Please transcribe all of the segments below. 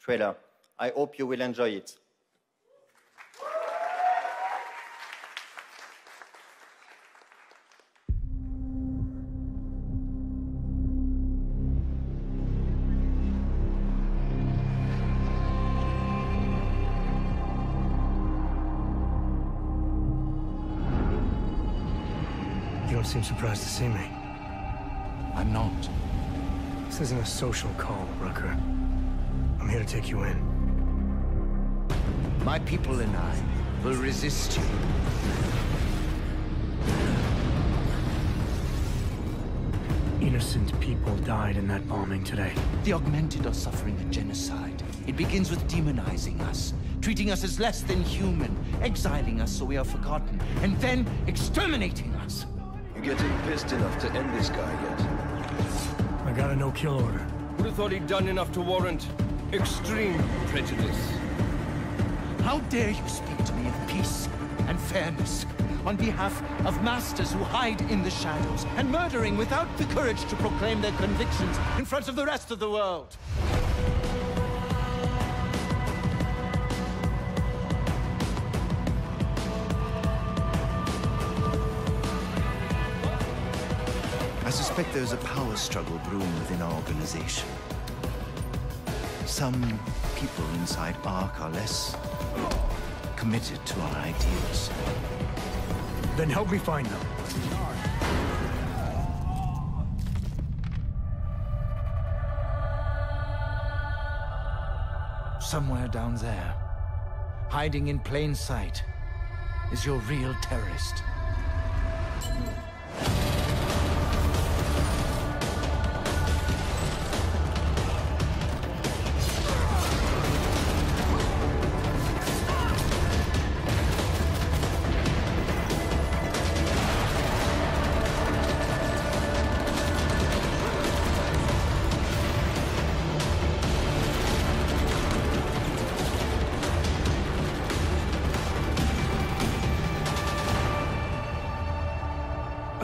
trailer. I hope you will enjoy it. You don't seem surprised to see me. I'm not. This isn't a social call, Rucker. I'm here to take you in. My people and I will resist you. Innocent people died in that bombing today. The Augmented are suffering a genocide. It begins with demonizing us, treating us as less than human, exiling us so we are forgotten, and then exterminating us. You getting pissed enough to end this guy yet? I got a no-kill order. Who'd have thought he'd done enough to warrant extreme prejudice. How dare you speak to me of peace and fairness on behalf of masters who hide in the shadows and murdering without the courage to proclaim their convictions in front of the rest of the world? I suspect there's a power struggle brewing within our organization. Some people inside ARC are less committed to our ideals. Then help me find them. Somewhere down there, hiding in plain sight, is your real terrorist.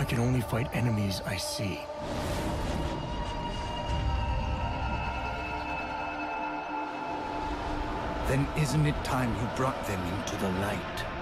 Can only fight enemies I see. Then isn't it time you brought them into the light?